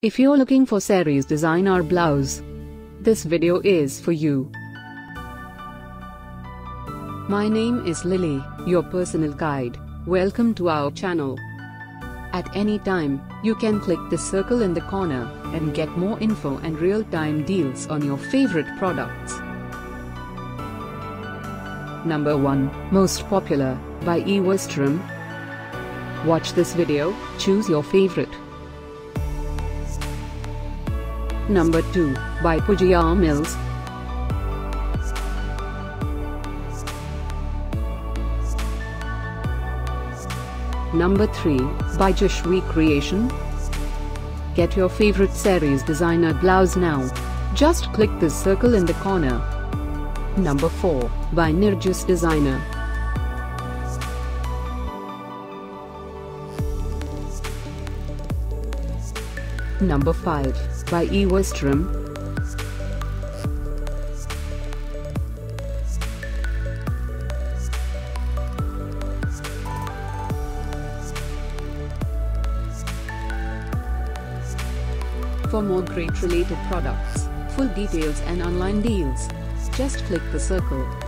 If you're looking for saris design or blouse, this video is for you. My name is Lily, your personal guide. Welcome to our channel. At any time, you can click the circle in the corner and get more info and real-time deals on your favorite products. Number 1, Most Popular, by E. Westrom. Watch this video, choose your favorite. Number 2, by Pujia Mills. Number 3, by Jashvi Creation. Get your favorite sarees designer blouse now. Just click this circle in the corner. Number 4, by Nirjas Designer. Number 5, by E. Westrom. For more great related products, full details and online deals, just click the circle.